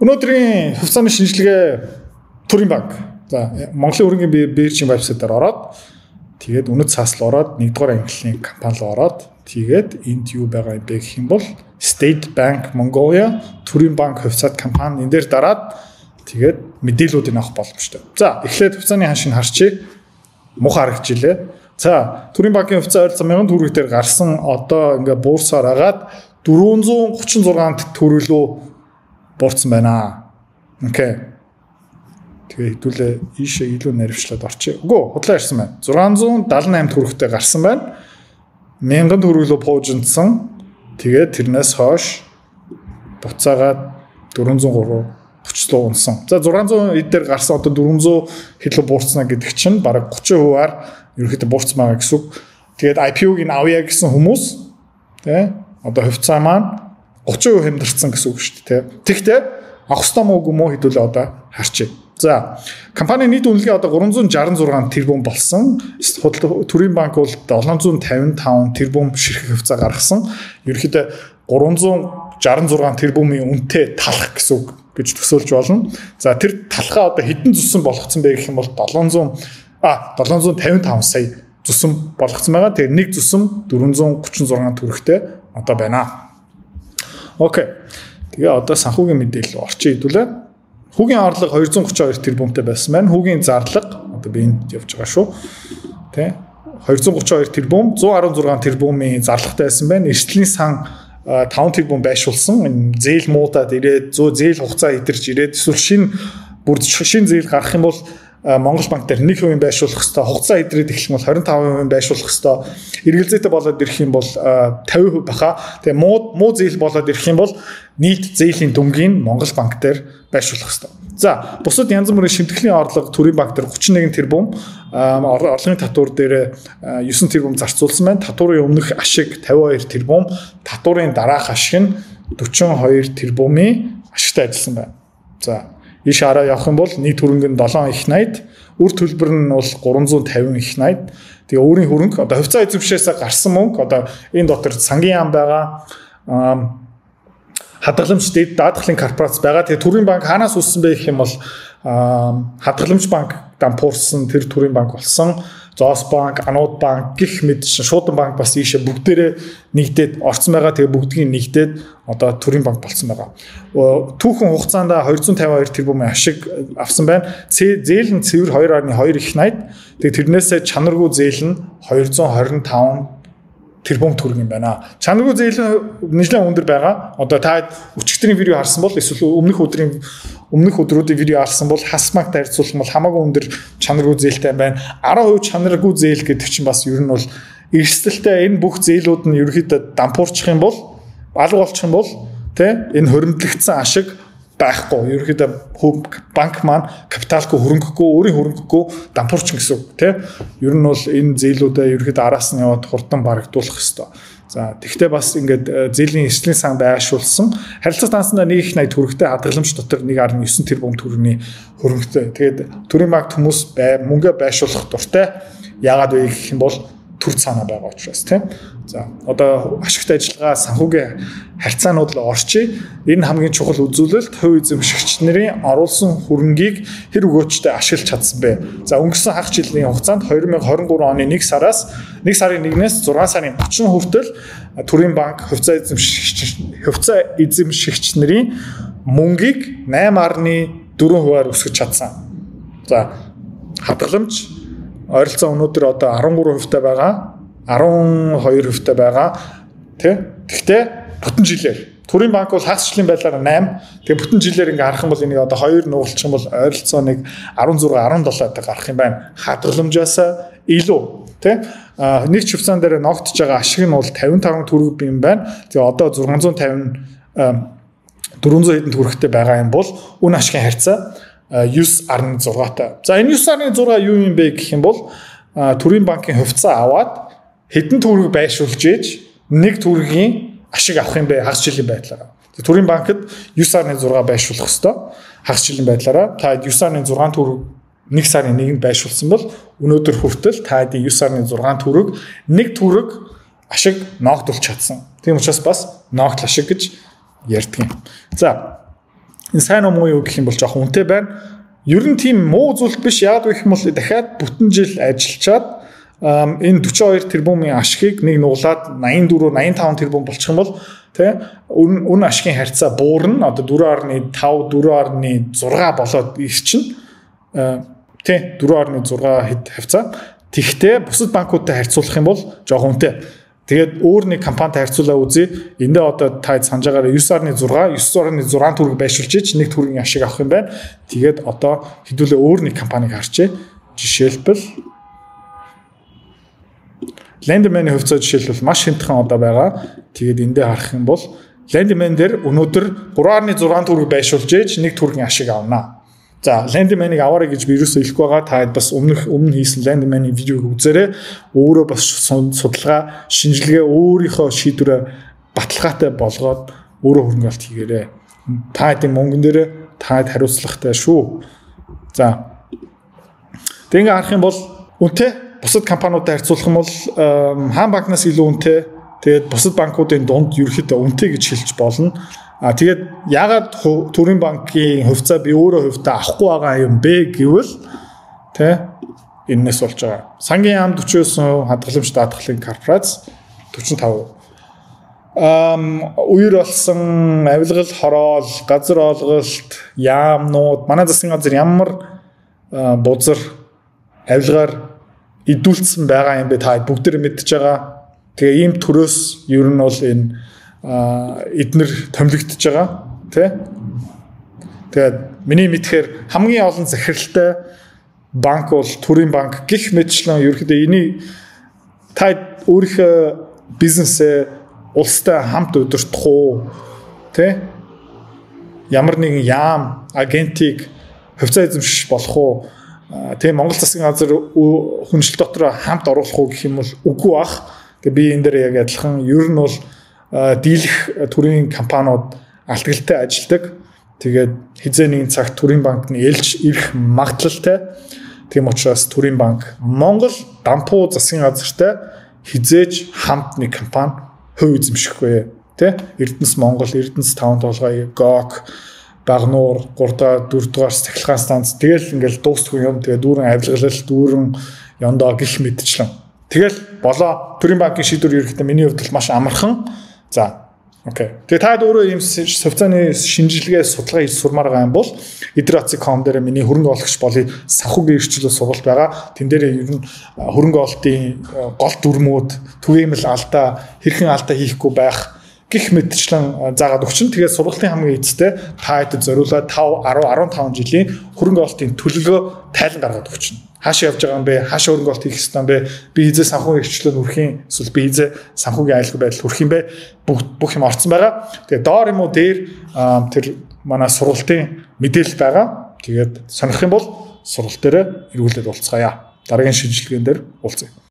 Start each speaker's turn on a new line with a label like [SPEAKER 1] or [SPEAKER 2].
[SPEAKER 1] Өнөөдрийн хувьцааны шинжилгээ Төрийн банк. За Монголын хөрөнгөний биржийн вебсайтаар ороод тэгээд үнэт цаасл ороод нэгдүгээр ангиллын компани руу ороод тэгээд энд юу байгаа юм бэ гэх юм бол State Bank Mongolia Төрийн банк хувьцаат компани энэ дээр дараад тэгээд мэдээллүүдийг авах боломжтой. За эхлээд хувьцааны ханшийг харчээ. Мух харагч илээ. За Төрийн банкын хувьцаа ойролцоо 1000 төгрөг дээр гарсан одоо ингээ буурсаар агаад 436 төгрөг рүү буурсан байна. Окей. Тэгээ хэдүүлээ ийшээ илүү наривчлаад орчих. Үгүй худлаа ирсэн байна. 678 төгрөгтэй гарсан байна. 1000 төгрөг рүү пуужинсан. Тэгээд тэрнээс хойш буцаагаад 403 30 унсан. За 600 эд дээр гарсан одоо 400 хэдлээ буурснаа гэдэг чинь бараг 30%-аар ерөөхдөө буурцмаа гэсэн үг. Тэгээд IPO-г ин авъя гэсэн хүмүүс тий одоо хувьцаа маань 30% хямдарсан гэсэн үг шүү дээ. Тэгтээ авах ёстой мó үгүй мó хэдүүлээ одоо харчээ. За компани нийт үнэлгээ одоо 366 тэрбум болсон. Төрийн банк бол 755 тэрбум ширхэг хувьцаа гаргасан. Ерөнхийдөө 366 тэрбумын үнэтэй талах гэсэн үг гэж төсөөлж болно. За тэр талхаа одоо хэдэн зүсэн болгоцсон бэ гэх юм бол 700 а 755 сая зүсэн болгоцсон байгаа. Тэгээ нэг зүсэн 436 төгрөгтэй одоо байна. Окей. Тэгээ одоо санхүүгийн мэдээлэл орчин хэдүүлээ. Хүүгийн орлого 232 тэрбумтай байсан байна. Хүүгийн зарлага одоо би энд явж байгаа шүү. Тэ 232 тэрбум 116 тэрбумын зарлагтай байсан байна. Эрсдлийн сан 5 тэрбум байшуулсан. Зээл муудаад ирээд зөө зээл хугацаа идэрч ирээд эсвэл шин бүр шин зээл гарах юм бол Монгол банк дээр 1% байршуулах хэвээр хугацаа идрээд эхлэх бол 25% байршуулах хэвээр эргэлзээтэй болоод ирэх юм бол 50% баха. Тэгээ муу муу зээл болоод ирэх юм бол нийт зээлийн дүнгийн Монгол банк дээр байршуулах хэвээр. За бусад янз бүрийн шимтгэлийн орлого төрийн банк дээр 31 тэрбум орлогын татвар дээр 9 тэрбум зарцуулсан байна. Татварын өмнөх ашиг 52 тэрбум, татварын дараах ашиг нь 42 тэрбумын ашигтай ажилласан байна. За Иш хараа явах юм бол нийт хөрөнгө нь 7 их 80, үр төлбөр нь бол 350 их 80. Тэгээ өөрийн хөрөнгө одоо хувьцаа эзэмшээс гарсан мөнгө одоо энэ дотор сангийн яам байгаа хадгаламж дэд даатгалын корпорац байгаа. Тэгээ төрийн банк хаанаас үүссэн бэ гэх юм бол хадгаламж банк дампуурсан тэр төрийн банк болсон. Зоос банк, Анууд банк гих мэд шуудан банк бас ийшээ бүгдээрээ нэгдээд орцсон байгаа. Тэгээ бүгдгийг нэгдээд одоо төрийн банк болсон байгаа. Түүхэн хугацаанд 252 тэрбумын ашиг авсан байна. Зээл нь цэвэр 2.2 их 80. Тэгээ тэрнээсээ чанаргүй зээл нь 225 тэрбум төгрөг юм байна. Чанаргүй зээл нэлээд өндөр байгаа. Одоо та өчигдрийн видео харсан бол эсвэл өмнөх өдрийн өмнөх өдрүүдийн видео харсан бол хасмагтай харьцуулах бол хамаагүй өндөр чанаргүй зээлтэй байна. 10% чанаргүй зээл гэдэг чинь бас ер нь бол эрсдэлтэй энэ бүх зээлүүд нь ерөөхдөө дампуурчих юм бол алга болчих юм бол тэ энэ хоригдлогдсон ашиг байхгүй. Ерөнхийдөө банк маань капиталгүй хөрөнгөхгүй, өөрийн хөрөнгөхгүй дампуурч гэсэн үг тийм. Ер нь бол энэ зээлүүдээ ерөнхийдөө араас нь яваад хурдан барагдуулах хэвээр. За тэгвэл бас ингээд э, зээлийн эрсдлийн сан байршуулсан. Харилцаа станцнда 1 их 80 төгрөгтэй хадгаламж дотор 1.9 тэрбум төгрөгийн хөрөнгөтэй. Тэгээд төрийн банк хүмүүс мөнгө байршуулах дуртай. Яагаад вэ гэх юм бол төр цаанаа байгаа учраас тийм. За одоо ашигтай ажиллагаа санхүүгийн харьцаанууд л орчий. Энэ хамгийн чухал үзүүлэлт хувь эзэмшигч нарын оруулсан хөрөнгийг хэр өгөөчтэй ашиглаж чадсан бэ? За өнгөрсөн хагас жилийн хугацаанд 2023 оны 1 сараас 1 сарын 1-ээс 6 сарын 30 хүртэл Төрийн банк хувьцаа эзэмшигч хувьцаа эзэмшигч нарын мөнгийг 8.4 хувиар өсгөж чадсан. За хадгаламж ойролцоо өнөөдөр одоо 13% та байгаа 12% та байгаа тий Гэхдээ бүтэн жилээр Төрийн банк бол хагасчлын байдлаар 8. Тэгээ бүтэн жилээр ингээ харах юм бол энийг одоо 2 нугалчих юм бол ойролцоо нэг 16 17 та гарах юм байна. Хадгаламжаас илүү тий нэг чивцаан дээр ногтж байгаа ашиг нь бол 55 төгрөг юм байна. Тэгээ одоо 650 400 хэдэн төгрөгтэй байгаа юм бол үн ашигын харьцаа 9.6 та. За энэ 9.6 юу юм бэ гэх юм бол Төрийн банкын хувьцаа аваад хэдэн төгрөг байршуулж ээж нэг төгрөгийн ашиг авах юм бэ хагас жилийн байдлаараа. Төрийн банкд 9.6 байршуулах хэвээр хагас жилийн байдлаараа та 9.6 төгрөг нэг сарын нэгэнд байршуулсан бол өнөөдөр хүртэл та 9.6 төгрөг нэг төгрөг ашиг ногдуулж чадсан. Тийм учраас бас ногдол ашиг гэж ярьдаг юм. За сайн уу муу юу гэх юм бол жоохон үнэтэй байна. Ер нь тийм муу зүйл биш. Яг гэх юм бол дахиад бүтэн жил ажиллачаад энэ 42 тэрбумын ашгийг нэг нуглаад 84 85 тэрбум болчих юм бол тий үн ашигын харьцаа буурна одоо 4.5 4.6 болоод ирчин тий 4.6 хэд хавцаа тэгтээ бусад банкуудтай харьцуулах юм бол жоохон үнэтэй Тэгээд өөр нэг компанитай харьцуулаа үзье. Эндээ одоо та санаж байгаараа 9.6, 9.6 төгрөг байшуулж ич нэг төгрөгийн ашиг авах юм байна. Тэгээд одоо хэдүүлээ өөр нэг компаниг харчээ. Жишээлбэл Landman-ийн хувьцаа жишээлбэл маш хямдхан одоо байгаа. Тэгээд эндээ харах юм бол Landman дээр өнөөдөр 3.6 төгрөг байшуулж ээж нэг төгрөгийн ашиг авнаа. За Landman-ыг аваарай гэж би юусоо хэлэхгүй байгаа. Та бас өмнөх өмнө хийсэн Landman-ийн видеог үзээрэй. Өөрөө бас судалгаа, шинжилгээ өөрийнхөө шийдвэрээ баталгаатай болгоод өөрөө хөрөнгөлт хийгээрэй. Та хэдийн мөнгөн дээр та хариуцлагатай шүү. За. Тэг ингээ харах юм бол үнтэй бусад компаниудтай харьцуулах юм бол хаан банкнаас илүү үнэтэй тэгээд бусад банкуудын дунд ерөөхдөө үнэтэй гэж хэлж болно. А тэгээд ягаад төрийн банкын хувьцаа би өөрөө хувьдаа авахгүй байгаа юм бэ гэвэл тэ энэс болж байгаа. Сангийн яам 49%, хадгаламж даатгалын корпорац 45%. Ам үер болсон авилгал хороол, газар олголт, яамнууд, манай засгийн газар ямар бузар авилгаар идүүлсэн байгаа юм бэ та бүгд мэдж байгаа. Тэгээ ийм төрөөс ер нь бол энэ эднэр томилогдож байгаа тий. Тэгээд миний мэдхээр хамгийн олон захиралтай банк бол Төрийн банк гих мэтчлэн ерөөхдөө энийг та өөрийнхөө бизнесээ улстай хамт удирдах уу тий ямар нэгэн яам агентийг хувьцаа эзэмших болох уу тийм Монгол засгийн газар хүншил дотор хамт оруулах уу гэх юм бол үгүй бах. Тэгээ би энэ дээр яг адилхан ер нь бол дийлэх төрийн компаниуд алтгалтай ажилдаг. Тэгээд хизээ нэгэн цагт төрийн банкны ээлж ирэх магадлалтай. Тийм учраас төрийн банк Монгол дампуу засгийн газартай хизээж хамт нэг компани хувь эзэмшихгүй. Тэ Эрдэнэс Монгол, Эрдэнэс 5 толгой, ГОК багнуур 3 дахь 4 дахь цахилгаан станц тэгэл ингээл дуустгүй юм тэгээ дүүрэн авилгалал дүүрэн ёндоо гих мэдчлэн тэгэл болоо төрийн банкын шийдвэр ерөөхдөө миний хувьд маш амархан за окей тэгээ та өөрөө ийм совцааны шинжилгээ судалгаа хийж сурмаар байгаа юм бол idrats.com дээр миний хөрөнгө оологч болый санхүүгийн эрхчлэл сургалт байгаа тэн дээр ер нь хөрөнгө оолтын гол дүрмүүд түгээмэл алдаа хэрхэн алдаа хийхгүй байх гих мэдчлэн заагаад өгчин. Тэгээд сургалтын хамгийн эцэстээ та хэд зориулаад 5 10 15 жилийн хөрөнгө оолтын төлөвлөгөө тайлан гаргаад өгчин. Хаашаа явж байгаа юм бэ? Хаашаа хөрөнгө оолт хийх ёстой юм бэ? Би хизээ санхүүгийн эрхчлэл хүрхийн эсвэл би хизээ санхүүгийн айлгой байдал хүрх юм бэ? Бүх бүх юм орцсон байгаа. Тэгээд доор юм уу дээр тэр манай сургалтын мэдээлэл байгаа. Тэгээд сонирх юм бол сургалт дээр эргүүлээд уулзгаая. Дараагийн шинжилгээнд дээр уулзъя.